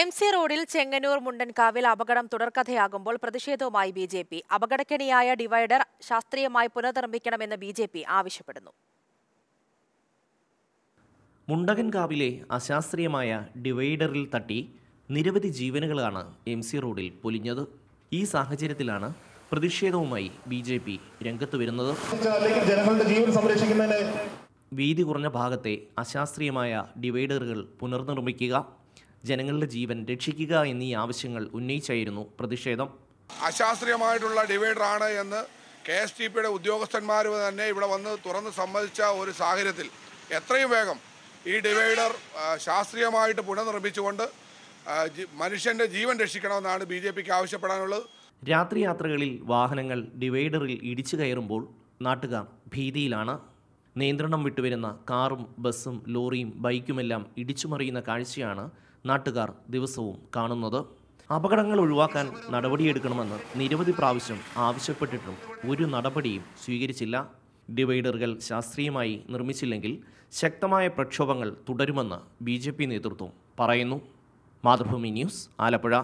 M C റോഡിൽ ചെങ്ങന്നൂർ മുണ്ടൻകാവിൽ അപകടം തുടർക്കഥയാകുമ്പോൾ പ്രതിഷേധവുമായി ബി ജെ പി. അപകടക്കെണിയായ ഡിവൈഡർ ശാസ്ത്രീയമായി പുനർനിർമ്മിക്കണമെന്ന് ബി ജെ പി ആവശ്യപ്പെടുന്നു. മുണ്ടകൻകാവിലെ അശാസ്ത്രീയമായ ഡിവൈഡറിൽ തട്ടി നിരവധി ജീവനുകളാണ് എം സി റോഡിൽ പൊലിഞ്ഞത്. ഈ സാഹചര്യത്തിലാണ് പ്രതിഷേധവുമായി ബി ജെ പി രംഗത്ത് വരുന്നത്. ജനങ്ങളുടെ ജീവൻ സംരക്ഷിക്കുന്നതിന് വീതി കുറഞ്ഞ ഭാഗത്തെ അശാസ്ത്രീയമായ ഡിവൈഡറുകൾ പുനർനിർമ്മിക്കുക. ജനങ്ങളുടെ ജീവൻ രക്ഷിക്കുക എന്നീ ആവശ്യങ്ങൾ ഉന്നയിച്ചായിരുന്നു പ്രതിഷേധം. അശാസ്ത്രീയമായിട്ടുള്ള ഡിവൈഡറാണ് എന്ന് കെ എസ് ടി പിയുടെ ഉദ്യോഗസ്ഥന്മാർ തന്നെ ഇവിടെ വന്ന് തുറന്ന് സമ്മതിച്ച ഒരു സാഹചര്യത്തിൽ എത്രയും വേഗം ഈ ഡിവൈഡർ ശാസ്ത്രീയമായിട്ട് പുനർനിർമ്മിച്ചുകൊണ്ട് മനുഷ്യന്റെ മനുഷ്യന്റെ ജീവൻ രക്ഷിക്കണമെന്നാണ് ബി ജെ പിക്ക് ആവശ്യപ്പെടാനുള്ളത്. രാത്രി യാത്രകളിൽ വാഹനങ്ങൾ ഡിവൈഡറിൽ ഇടിച്ചു കയറുമ്പോൾ നാട്ടുകാർ ഭീതിയിലാണ്. നിയന്ത്രണം വിട്ടുവരുന്ന കാറും ബസ്സും ലോറിയും ബൈക്കുമെല്ലാം ഇടിച്ചുമറിയുന്ന കാഴ്ചയാണ് നാട്ടുകാർ ദിവസവും കാണുന്നത് അപകടങ്ങൾ ഒഴിവാക്കാൻ നടപടിയെടുക്കണമെന്ന് നിരവധി പ്രാവശ്യം ആവശ്യപ്പെട്ടിട്ടും ഒരു നടപടിയും സ്വീകരിച്ചില്ല. ഡിവൈഡറുകൾ ശാസ്ത്രീയമായി നിർമ്മിച്ചില്ലെങ്കിൽ ശക്തമായ പ്രക്ഷോഭങ്ങൾ തുടരുമെന്ന് ബി നേതൃത്വം പറയുന്നു. മാതൃഭൂമി ന്യൂസ് ആലപ്പുഴ.